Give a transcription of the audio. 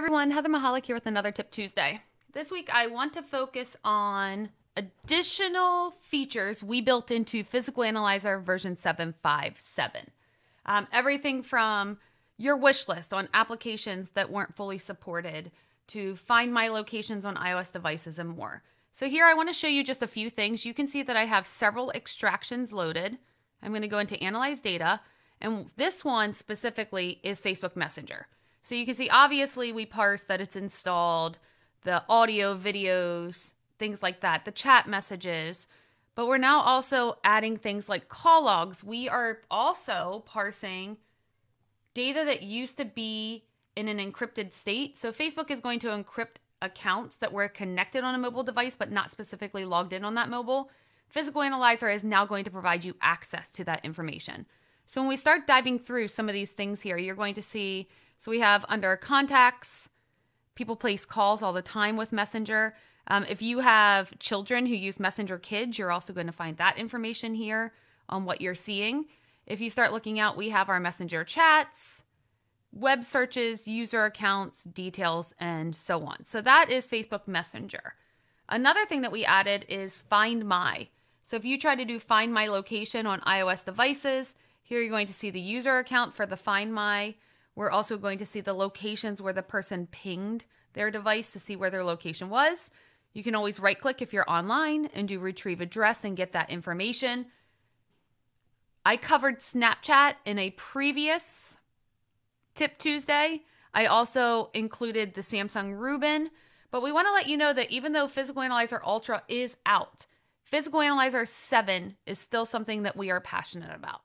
Heather Mahalik here with another Tip Tuesday. This week I want to focus on additional features we built into Physical Analyzer version 757. Um, everything from your wish list on applications that weren't fully supported to find my locations on iOS devices and more. So here I want to show you just a few things. You can see that I have several extractions loaded. I'm going to go into Analyze Data, and this one specifically is Facebook Messenger. So you can see, obviously, we parse that it's installed, the audio, videos, things like that, the chat messages. But we're now also adding things like call logs. We are also parsing data that used to be in an encrypted state. So Facebook is going to encrypt accounts that were connected on a mobile device but not specifically logged in on that mobile. Physical Analyzer is now going to provide you access to that information. So when we start diving through some of these things here, you're going to see so we have under contacts, people place calls all the time with Messenger. Um, if you have children who use Messenger Kids, you're also going to find that information here on what you're seeing. If you start looking out, we have our Messenger chats, web searches, user accounts, details, and so on. So that is Facebook Messenger. Another thing that we added is Find My. So if you try to do Find My location on iOS devices, here you're going to see the user account for the Find My we're also going to see the locations where the person pinged their device to see where their location was. You can always right click if you're online and do retrieve address and get that information. I covered Snapchat in a previous Tip Tuesday. I also included the Samsung Rubin, but we want to let you know that even though Physical Analyzer Ultra is out, Physical Analyzer 7 is still something that we are passionate about.